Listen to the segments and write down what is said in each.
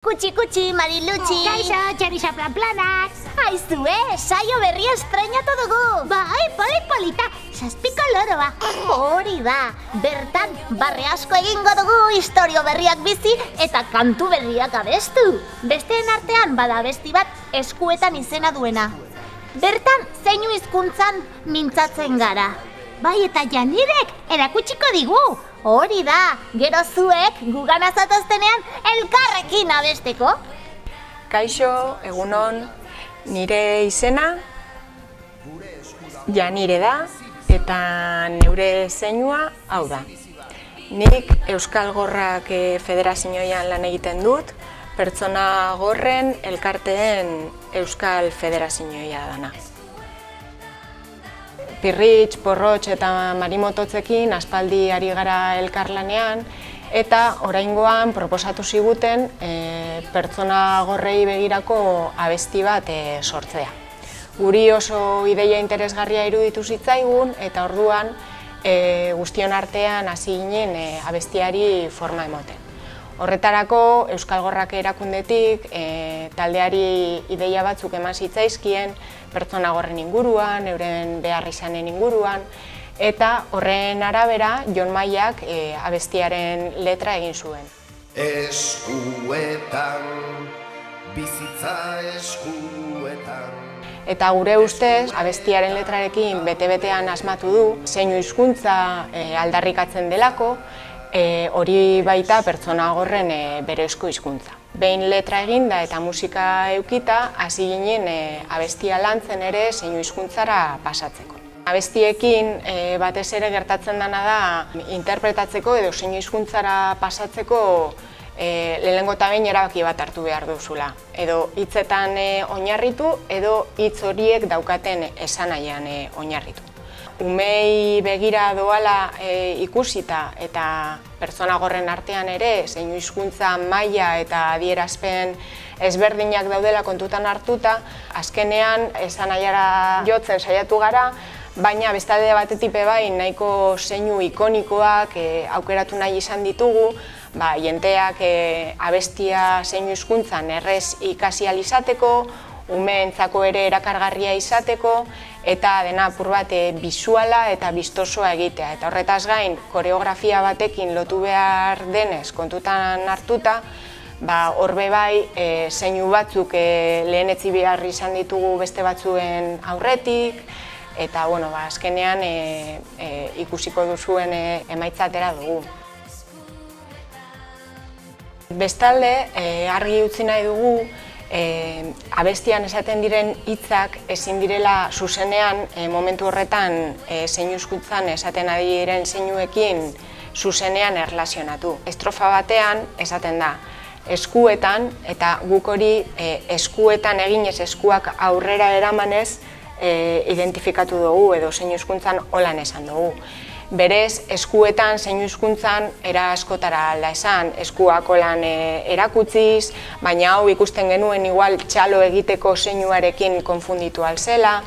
Kutsi kutsi, Marilutsi. Kaixo, txerisa plan planak. Aizue, saio berri estrenatu dugu. Bai, poli polita, zazpiko loroa. Hori da, bertan barre asko egingo dugu historio berriak bizi eta kantu berriak abestu. Besteen artean bada besti bat eskuetan izena duena. Bertan zeinu hizkuntzan mintzatzen gara. Bai, eta janirek erakutsiko digu. Hori da, gero zuek gugan azatoztenean elkarrekin abesteko. Kaixo, egunon, nire izena, ja nire da, eta neure zeinua hau da. Nik Euskal Gorrak eh, Federazioan lan egiten dut, pertsona gorren elkarteen Euskal Federazioa dana. Pirritx, porrotx eta marimototzekin aspaldi ari gara elkarlanean eta oraingoan proposatu ziguten e, pertsona gorrei begirako abesti bat e, sortzea. Guri oso ideia interesgarria iruditu zitzaigun eta orduan e, guztion artean hasi ginen e, abestiari forma emoten. Horretarako Euskal Gorrak erakundetik e, taldeari ideia batzuk eman zitzaizkien pertsona gorren inguruan, euren behar izanen inguruan, eta horren arabera Jon Maiak e, abestiaren letra egin zuen. Eskuetan, bizitza eskuetan. Eta gure ustez, abestiaren letrarekin bete-betean asmatu du, zeinu hizkuntza e, aldarrikatzen delako, e, hori baita pertsona gorren e, bere esku hizkuntza. Behin letra eginda eta musika eukita, hasi ginen e, abestia lantzen ere zeinu hizkuntzara pasatzeko. Abestiekin e, batez ere gertatzen dena da interpretatzeko edo zeinu hizkuntzara pasatzeko e, lehenengo eta behin erabaki bat hartu behar duzula. Edo hitzetan e, oinarritu edo hitz horiek daukaten esanaian e, oinarritu umei begira doala e, ikusita eta pertsona gorren artean ere, zein hizkuntza maila eta adierazpen ezberdinak daudela kontutan hartuta, azkenean esan aiara jotzen saiatu gara, baina bestalde batetik bai nahiko zeinu ikonikoak e, aukeratu nahi izan ditugu, ba, jenteak e, abestia zeinu hizkuntzan errez ikasi izateko, umeentzako ere erakargarria izateko, eta dena apur bat e, bisuala eta bistosoa egitea. Eta horretaz gain, koreografia batekin lotu behar denez kontutan hartuta, ba, horbe bai e, zeinu batzuk e, lehen etzi behar izan ditugu beste batzuen aurretik, eta bueno, ba, azkenean e, e, ikusiko duzuen e, emaitzatera dugu. Bestalde, e, argi utzi nahi dugu, e, abestian esaten diren hitzak ezin direla zuzenean e, momentu horretan e, zeinu esaten ari diren zeinuekin zuzenean erlazionatu. Estrofa batean esaten da, eskuetan eta guk hori e, eskuetan eginez eskuak aurrera eramanez e, identifikatu dugu edo zeinu hizkuntzan holan esan dugu berez eskuetan zeinu hizkuntzan era askotara alda esan, eskuak lan e, erakutziz, baina hau ikusten genuen igual txalo egiteko zeinuarekin konfunditu alzela.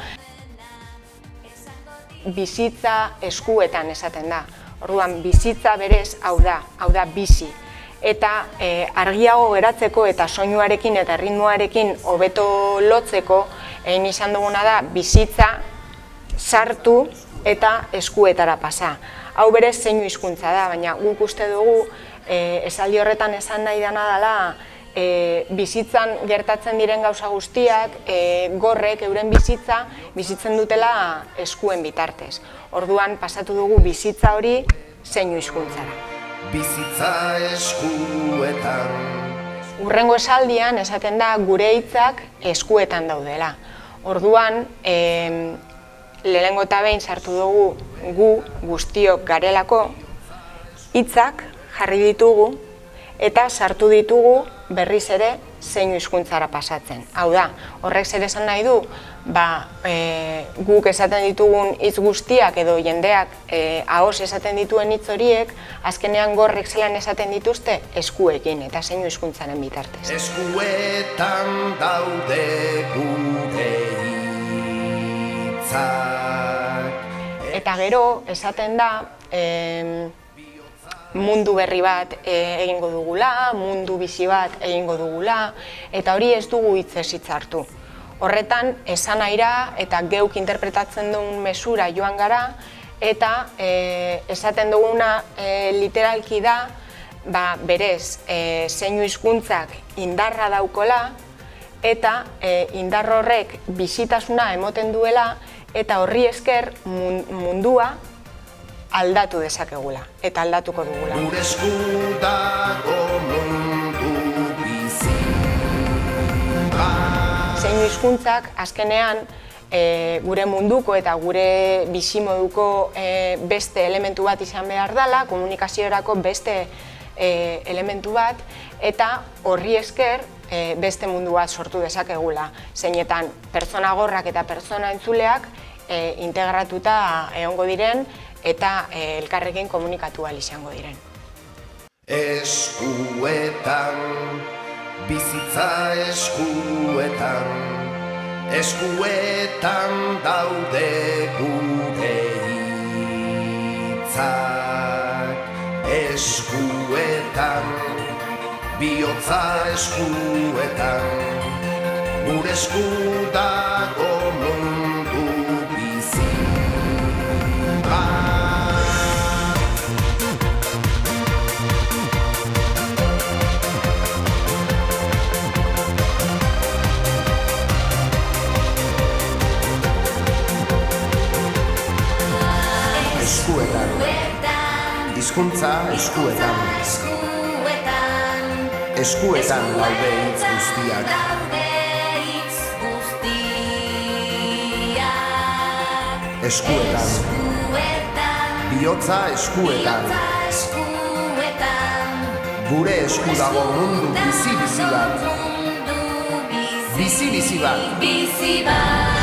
Bizitza eskuetan esaten da. Orduan bizitza berez hau da, hau da bizi. Eta e, argiago geratzeko eta soinuarekin eta ritmoarekin hobeto lotzeko egin izan duguna da bizitza sartu eta eskuetara pasa. Hau berez zeinu hizkuntza da, baina guk uste dugu e, esaldi horretan esan nahi dana dela e, bizitzan gertatzen diren gauza guztiak, e, gorrek euren bizitza bizitzen dutela eskuen bitartez. Orduan pasatu dugu bizitza hori zeinu hizkuntzara. Bizitza eskuetan. Urrengo esaldian esaten da gure hitzak eskuetan daudela. Orduan, e, lehenengo eta behin sartu dugu gu guztiok garelako hitzak jarri ditugu eta sartu ditugu berriz ere zein hizkuntzara pasatzen. Hau da, horrek zer esan nahi du, ba, e, guk esaten ditugun hitz guztiak edo jendeak e, ahos esaten dituen hitz horiek, azkenean gorrek zelan esaten dituzte eskuekin eta zein hizkuntzaren bitartez. Eskuetan daude gure Eta gero, esaten da, em, mundu berri bat e, egingo dugula, mundu bizi bat egingo dugula, eta hori ez dugu hitzez hitz hartu. Horretan, esan aira eta geuk interpretatzen dugun mesura joan gara, eta e, esaten duguna e, literalki da, ba, berez, e, zeinu hizkuntzak indarra daukola, eta e, indar horrek bizitasuna emoten duela, eta horri esker mundua aldatu dezakegula, eta aldatuko dugula. Gure esku dago mundu bizi Zein hizkuntzak azkenean e, gure munduko eta gure bizimoduko e, beste elementu bat izan behar dela, komunikaziorako beste e, elementu bat, eta horri esker e, beste mundu bat sortu dezakegula. Zeinetan pertsona gorrak eta pertsona entzuleak e, integratuta egongo diren eta e, elkarrekin komunikatu ahal izango diren. Eskuetan, bizitza eskuetan, eskuetan daude gure hitzak. Eskuetan, bihotza eskuetan, gure esku hizkuntza eskuetan, eskuetan. Daude hitz guztiak. Eskuetan, bihotza eskuetan, gure esku dago mundu bizi-bizi bat. Bizi-bizi bat. Bizi bat